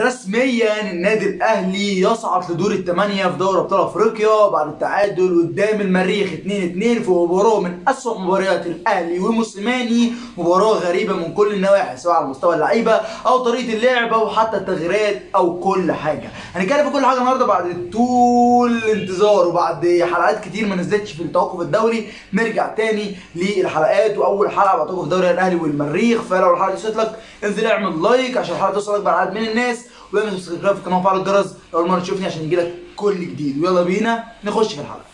رسميا النادي الأهلي يصعد لدور الثمانيه في دوري أبطال أفريقيا بعد التعادل قدام المريخ 2-2 في مباراة من أسوأ مباريات الأهلي وموسيماني مباراة غريبة من كل النواحي سواء على مستوى اللعيبة أو طريقة اللعب أو حتى التغييرات أو كل حاجة. هنتكلم في كل حاجة النهارده بعد طول الانتظار وبعد حلقات كتير ما نزلتش في التوقف الدولي نرجع تاني للحلقات وأول حلقة بعد توقف دوري الأهلي والمريخ. فلو الحلقة دي وصلت لك انزل اعمل like عشان الحلقة توصل أكبر عدد من الناس. واعمل subscribe في القناه وفعل الجرس أول مرة تشوفني عشان يجيلك كل جديد. ويلا بينا نخش في الحلقة.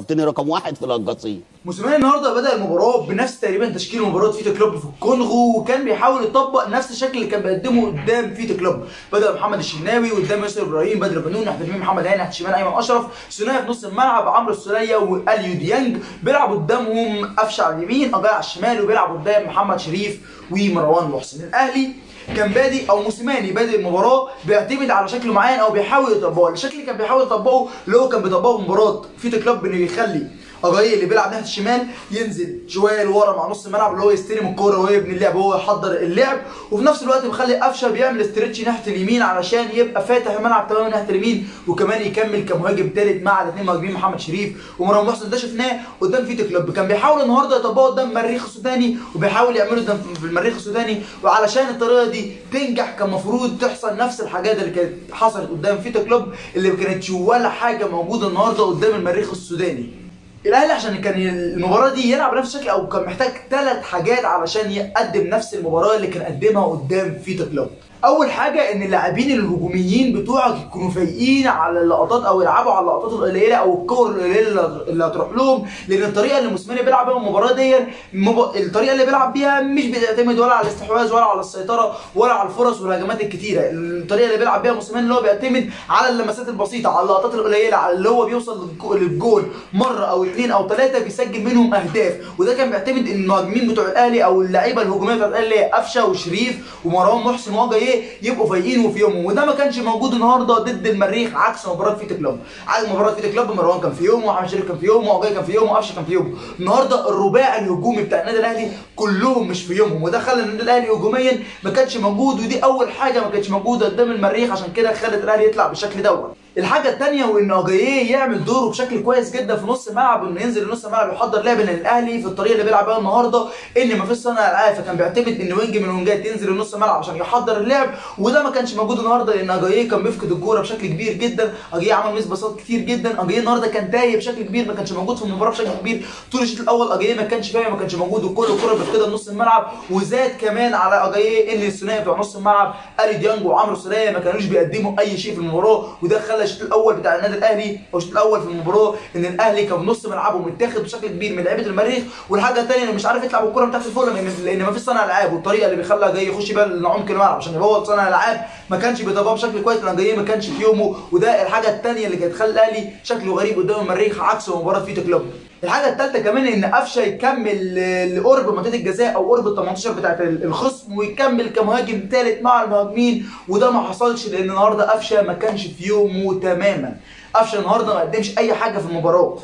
حطني رقم واحد في القصيم موسيماني النهارده بدأ المباراة بنفس تقريبا تشكيل مباراه فيتا كلوب في الكونغو وكان بيحاول يطبق نفس الشكل اللي كان بيقدمه قدام فيتا كلوب. بدأ محمد الشناوي قدام ياسر إبراهيم بدر بنون ناحيه اليمين محمد هاني ناحيه الشمال أيمن أشرف ثنائي في نص الملعب عمرو السولية واليو ديانج بيلعب قدامهم قفشه على اليمين اجاي على الشمال وبيلعب قدام محمد شريف ومروان محسن. الأهلي كان بادئ أو موسيماني بادئ المباراة بيعتمد على شكل معين أو بيحاول يطبقه. الشكل اللي كان بيحاول يطبقه اللي هو كان بيطبقه في مباراة فيتا كلوب انه يخلي اجاي اللي بيلعب ناحية الشمال ينزل شوية لورا مع نص الملعب اللي هو يستلم الكورة ويبني اللعب وهو يحضر اللعب. وفي نفس الوقت بيخلي قفشه بيعمل stretch ناحية اليمين علشان يبقى فاتح الملعب تماما ناحية اليمين وكمان يكمل كمهاجم ثالث مع الاثنين مهاجمين محمد شريف ومروان محسن. ده شفناه قدام فيتا كلوب. كان بيحاول النهارده يطبقه قدام المريخ السوداني وبيحاول يعمله قدام في المريخ السوداني وعلشان الطريقة دي تنجح كان المفروض تحصل نفس الحاجات اللي كانت حصلت قدام فيتا كلوب اللي ما كانتش ولا حاجة موجودة النهارده قدام المريخ السوداني. الأهلي عشان كان المباراة دي يلعب بنفس الشكل أو كان محتاج ثلاث حاجات علشان يقدم نفس المباراة اللي كان قدمها قدام فيتا كلوب. أول حاجة إن اللاعبين الهجوميين بتوعك يكونوا فايقين على اللقطات أو يلعبوا على اللقطات القليلة أو الكور القليلة اللي هتروح لهم. لأن الطريقة اللي موسيماني بيلعب بيها المباراة دي مب... الطريقة اللي بيلعب بيها مش بتعتمد ولا على الاستحواذ ولا على السيطرة ولا على الفرص والهجمات الكتيرة. الطريقة اللي بيلعب بيها موسيماني اللي هو بيعتمد على اللمسات البسيطة على اللقطات القليلة على اللي هو بيوصل للجول مرة أو اثنين أو ثلاثة بيسجل منهم أهداف. وده كان بيعتمد إن المهاجمين بتوع الأهلي أو اللعيبة الهجومية بتوع الأهلي قفشة وشريف ومروان محسن وجاي يبقوا فايقين وفي يومهم. وده ما كانش موجود النهارده ضد المريخ عكس مباراة فيتا كلوب. عكس مباراة فيتا كلوب مروان كان في يومه وحمد شريف كان في يومه وجاي كان في يومه وقفشه كان في يومه. النهارده الرباعي الهجومي بتاع النادي الأهلي كلهم مش في يومهم. وده خلى النادي الأهلي هجوميا ما كانش موجود ودي أول حاجة ما كانتش موجودة قدام المريخ. عشان كده خلت الأهلي يطلع بالشكل دوت. الحاجة الثانية وإن أجاييه يعمل دوره بشكل كويس جدا في نص الملعب وإنه ينزل لنص الملعب يحضر لعب لأن الأهلي في الطريقة اللي بيلعب بيها النهاردة إن مفيش صانع ألعاب فكان بيعتمد إن wing من ال wing ات ينزل لنص الملعب عشان يحضر اللعب. وده ما كانش موجود النهارده لأن أجاييه كان بيفقد الكورة بشكل كبير جدا. أجاييه عمل miss pass ات كتير جدا. أجاييه النهارده كان تايه بشكل كبير ما كانش موجود في المباراة بشكل كبير. طول الشوط الأول أجاييه ما كانش فاهم ما كانش موجود وكل الكورة بيفقدها لنص الملعب. وزاد كمان على أجاييه إن الثنائي بتوع نص الملعب أليو ديانج وعمرو السولية ما كانوش بيقدموا أي شيء في المباراة. وده خلى الشوط الأول بتاع النادي الأهلي أو الشوط الأول في المباراة إن الأهلي كان نص ملعبه متاخد بشكل كبير من لعيبة المريخ والحاجة الثانية إنه مش عارف يطلع بالكرة تحت الفوق لأن ما فيش صانع ألعاب والطريقة اللي بيخليها جاي يخش بيها لعمق الملعب عشان يبوظ صانع الالعاب ما كانش بيطبقها بشكل كويس لأن جاي ما كانش في يومه وده الحاجة الثانية اللي كانت تخلي الأهلي شكله غريب قدام المريخ عكس مباراة فيتا كلوب. الحاجة الثالثه كمان إن قفشة يكمل لقرب منطقة الجزاء أو قرب ال 18 بتاعت الخصم ويكمل كمهاجم ثالث مع المهاجمين وده ما حصلش لأن النهارده قفشة ما كانش في يومه تماما. قفشة النهارده ما قدمش أي حاجة في المباراة.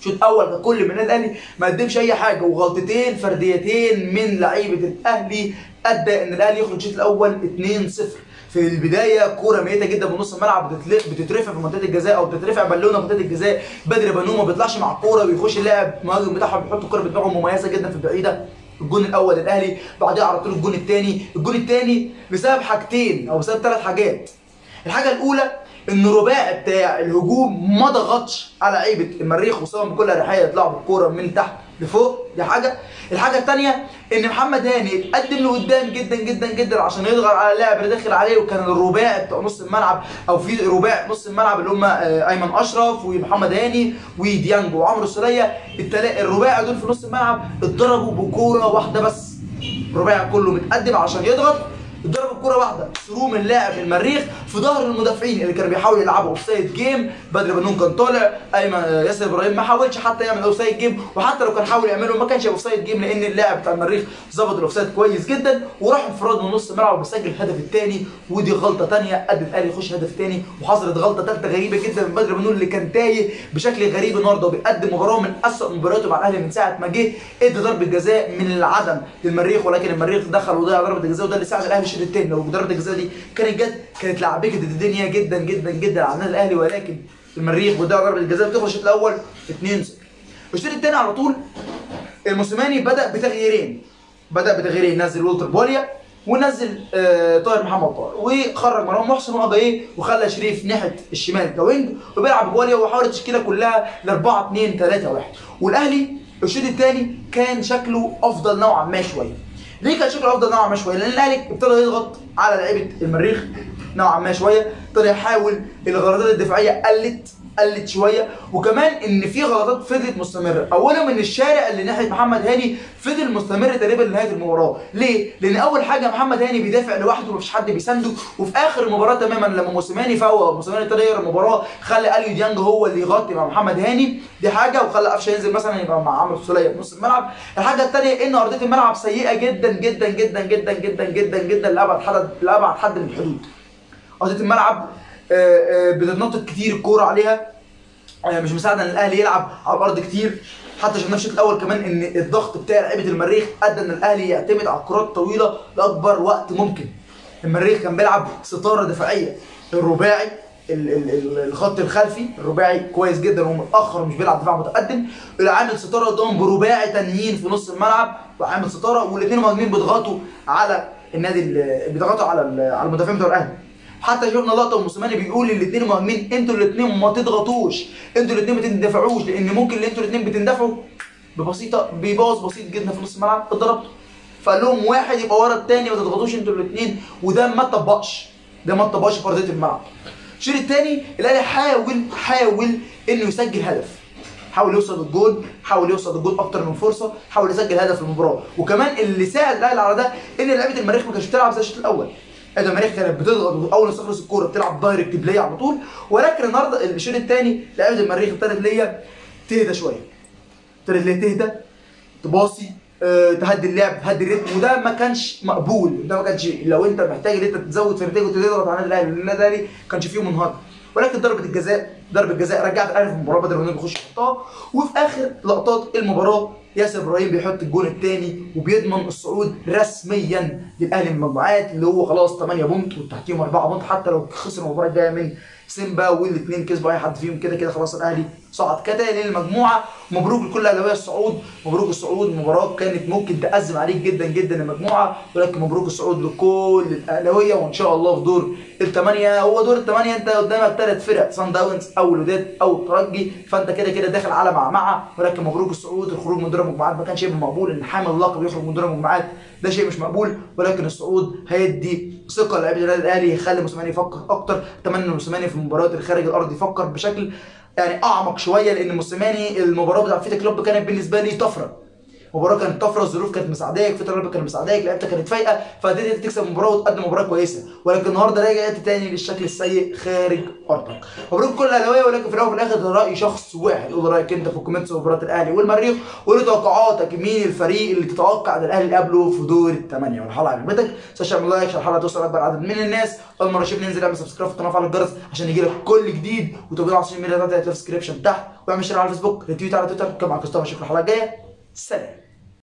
الشوط الأول ككل من الأهلي ما قدمش أي حاجة وغلطتين فرديتين من لعيبة الأهلي أدى إن الأهلي يخرج الشوط الأول 2-0 في البداية كورة ميتة جدا بنص الملعب بتترفع في منطقة الجزاء أو بتترفع بالونة منطقة الجزاء. بدر بنو ما بيطلعش مع الكورة بيخش اللاعب المهاجم بتاعهم بيحط الكورة بدماغه مميزة جدا في البعيده الجون الأول الاهلي بعدها على طول الجون الثاني الجون الثاني بسبب حاجتين أو بسبب ثلاث حاجات. الحاجة الأولى إن الرباعي بتاع الهجوم ما ضغطش على لعيبة المريخ وسابهم بكل أريحية يطلعوا بالكورة من تحت لفوق. دي حاجة. الحاجة الثانية إن محمد هاني اتقدم لقدام جدا جدا جدا عشان يضغط على اللاعب اللي داخل عليه وكان الرباعي بتاع نص الملعب أو في رباعي نص الملعب اللي هم أيمن أشرف ومحمد هاني وديانج وعمرو السولية الرباعي دول في نص الملعب اتضربوا بكورة واحدة بس. الرباعي كله متقدم عشان يضغط. اتضرب الكوره واحدة. through من لاعب المريخ في ظهر المدافعين اللي كانوا بيحاولوا يلعبوا offside game بدر بنون كان طالع. أيمن ياسر إبراهيم ما حاولش حتى يعمل offside game وحتى لو كان حاول يعمله ما كانش offside game لأن اللاعب بتاع المريخ ظبط ال offside كويس جدا. وراح انفراد من نص الملعب وسجل الهدف الثاني ودي غلطة ثانية ادت الاهلي يخش هدف ثاني وحصلت غلطة ثالثه غريبة جدا من بدر بنون اللي كان تايه بشكل غريب النهارده. وبيقدم مباراة من اسوء مبارياته مع الأهلي من ساعة ما جه. إدى ضربة جزاء من العدم للمريخ. ولكن المريخ دخل وضيع ضربة الجزاء وده اللي ساعد الأهلي الشوط الثاني لو ضربه الجزاء دي كانت جت كانت لعبكت الدنيا جدا جدا جدا على النادي الأهلي ولكن المريخ وضيع ضربه الجزاء بتخلص الشوط الأول 2 الشوط الثاني على طول الموسيماني بدأ بتغييرين. بدأ بتغييرين. نزل والتر بوليا ونزل آه طاهر محمد طاهر. وخرج مروان محسن واجايه وخلى شريف ناحية الشمال كوينج وبيلعب بوليا وحاول التشكيلة كلها ل 4 2 3 1 والأهلي الشوط الثاني كان شكله أفضل نوعا ما شوية. ليه كان شكله أفضل نوعا ما شوية؟ لأن الأهلي ابتدى يضغط على لعيبة المريخ نوعا ما شوية ابتدى يحاول الغلطات الدفاعية قلت قلت شوية. وكمان إن في غلطات فضلت مستمرة. اولا من الشارع اللي ناحية محمد هاني فضل مستمر تقريبا لنهاية المباراة. ليه؟ لأن أول حاجة محمد هاني بيدافع لوحده ومفيش حد بيسانده. وفي آخر المباراة تماما لما موسيماني فوق موسيماني يغير المباراة خلى أليو ديانج هو اللي يغطي مع محمد هاني. دي حاجة. وخلى قفشة ينزل مثلا يبقى مع عمرو السوليه في نص الملعب. الحاجة الثانية ان أرضية الملعب سيئة جدا جدا جدا جدا جدا جدا جدا لأبعد حد لأبعد حد من الحدود. أرضية الملعب بتتنطط كتير الكورة عليها. مش مساعدة إن الأهلي يلعب على الأرض كتير. حتى شفنا في الشوط الأول كمان إن الضغط بتاع لعيبة المريخ أدى إن الأهلي يعتمد على الكرات الطويلة لأكبر وقت ممكن. المريخ كان بيلعب ستارة دفاعية. الرباعي ال- ال- ال- الخط الخلفي الرباعي كويس جدا ومتاخر ومش بيلعب دفاع متقدم. اللي عامل ستارة قدام برباعي تانيين في نص الملعب وعامل ستارة والاثنين مهاجمين بيضغطوا على النادي ال- بيضغطوا على على المدافعين بتوع الأهلي. حتى شفنا لقطة وموسيماني بيقول للاثنين مهاجمين أنتوا الاثنين ما تضغطوش. أنتوا الاثنين ما تندفعوش لأن ممكن اللي أنتوا الاثنين بتندفعوا ببسيطه بيبوظ بسيط جدا في نص الملعب. اتضربتوا. فقال لهم واحد يبقى ورا الثاني ما تضغطوش أنتوا الاثنين وده ما اتطبقش ده ما اتطبقش في أرضية الملعب. الشوط الثاني الأهلي حاول حاول إنه يسجل هدف. حاول يوصل للجول حاول يوصل للجول أكتر من فرصة حاول يسجل هدف المباراة. وكمان اللي ساعد الأهلي على ده إن لعيبة المريخ ما كانتش بتلعب زي الشوط الأول. ادي المريخ كانت بتضغط اول ما تخلص الكورة بتلعب direct play على طول. ولكن النهارده الشوط الثاني لعيبه المريخ ابتدت ليا تهدى شوية. ابتدت ليا تهدى تباصي آه، تهدي اللعب تهدي الريتم وده ما كانش مقبول ده ما كانش لو أنت محتاج إن أنت تزود في النتائج وتضغط على النادي الأهلي ما كانش فيه منهار ولكن ضربة الجزاء ضربة جزاء رجعت الأهلي في المباراه بدل ما يخش يحطها وفي آخر لقطات المباراة ياسر إبراهيم بيحط الجون الثاني وبيضمن الصعود رسميا للأهلي من المجموعات اللي هو خلاص 8 point وتحتيهم 4 point حتى لو خسر المباراة الجاية من سيمبا والاثنين كسبوا أي حد فيهم. كده كده خلاص الأهلي صعد. كتاني للمجموعة. مبروك لكل الاهلاويه الصعود. مبروك الصعود. مباراة كانت ممكن تأزم عليك جدا جدا المجموعة. ولكن مبروك الصعود لكل الأهلاوية. وإن شاء الله في دور الثمانيه هو دور الثمانيه أنت قدامك ثلاث فرق. صن داونز أو الوداد أو الترجي فأنت كده كده داخل على معمعة. ولكن مبروك الصعود. الخروج من دور المجموعات ما كانش شيء مقبول. ان حامل اللقب يخرج من دور المجموعات. ده شيء مش مقبول. ولكن الصعود هيدي ثقة للاعيبه النادي الأهلي. يخلي موسيماني يفكر أكتر. أتمنى إن موسيماني في المباريات اللي خارج الأرض يفكر بشكل يعني أعمق شوية لأن موسيماني المباراة بتاعت فيتا كلوب كانت بالنسبة لي طفرة. المباراه كانت طفرة الظروف كانت مساعداك في كانت مساعداك لعيبتك كانت فايقة فقدرت تكسب المباراه وتقدم مباراة كويسة. ولكن النهارده رجعت تاني للشكل السيء خارج أرضك. مبروك كل الأهلاوية ولكن في الأول وفي الآخر ده رأي شخص واحد. قول رأيك أنت في ال comments مباراة الأهلي والمريخ وقول توقعاتك. مين الفريق اللي تتوقع إن الأهلي يقابله في دور الثمانيه والحلقة عجبتك؟ تعمل like عشان الحلقة توصل أكبر عدد من الناس. أول مرة تشوفني انزل اعمل subscribe في القناة وفعل الجرس عشان يجيلك كل جديد. وتابعنا على ال social media في ال description تحت. واعمل share على الفيسبوك retweet على تويتر. كان معاك مصطفى الحلقة الجاية. سلام.